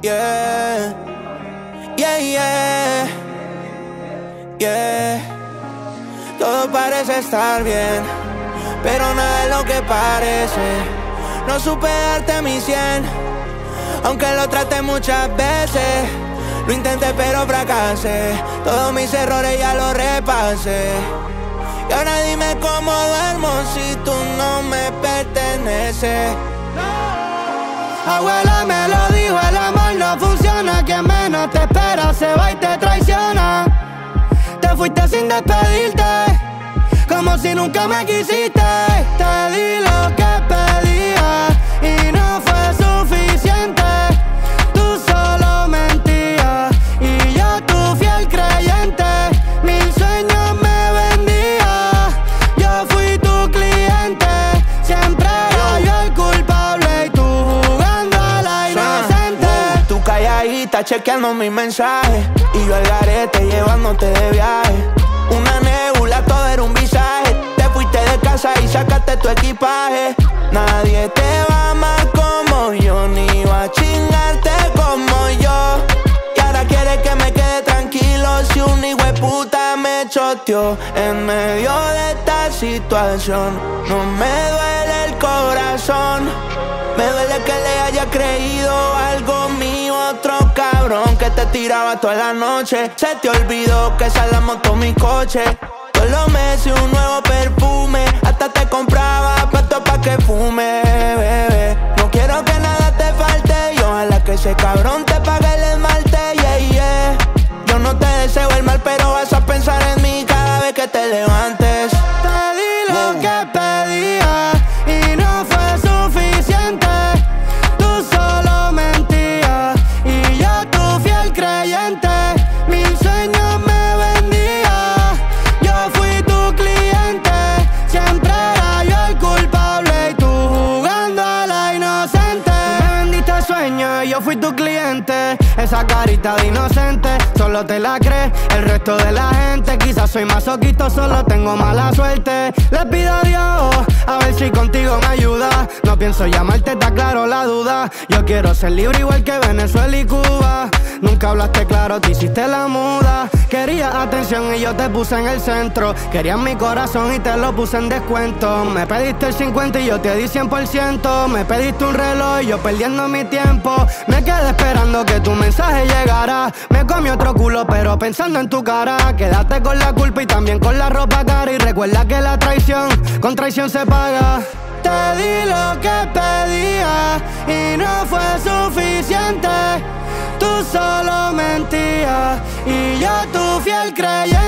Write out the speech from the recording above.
Yeah, yeah, yeah, yeah. Todo parece estar bien, pero nada es lo que parece. No supe darte mi cien, aunque lo traté muchas veces. Lo intenté pero fracasé, todos mis errores ya los repasé. Y ahora dime cómo duermo si tú no me perteneces. Abuela me lo fuiste sin despedirte, como si nunca me quisiste. Te di lo que pedía Chequeando mis mensajes Y yo al garete llevándote de viaje. Una nebula, todo era un visaje. Te fuiste de casa y sacaste tu equipaje. Nadie te va amar como yo Ni va a chingarte como yo. Y ahora quieres que me quede tranquilo Si un hijo de puta me choteó En medio de esta situación. No me duele el corazón. Me duele que le haya creído algo mío, que te tiraba toda la noche. Se te olvidó que la moto mi coche. Todos los meses un nuevo perfume, hasta te compraba pato pa' que fume, bebé. No quiero que nada te falte y ojalá que ese cabrón te pague el esmalte, yeah, yeah. Yo no te deseo el mal, pero vas a pensar en mí cada vez que te levantes. Me vendía, Esa carita de inocente, solo te la crees. El resto de la gente, quizás soy masoquito, solo tengo mala suerte. Le pido a Dios, a ver si contigo me ayuda. No pienso llamarte, está claro la duda. Yo quiero ser libre igual que Venezuela y Cuba. Nunca hablaste claro, te hiciste la muda. Querías atención y yo te puse en el centro. Querías mi corazón y te lo puse en descuento. Me pediste el 50 y yo te di 100%. Me pediste un reloj y yo perdiendo mi tiempo. Me quedé esperando que tu mensaje llegara. Me comí otro culo, pero pensando en tu cara. Quédate con la culpa y también con la ropa cara. Y recuerda que la traición con traición se paga. Te di lo que pedía y no fue suficiente. Tú solo mentías y yo tu fiel creyente.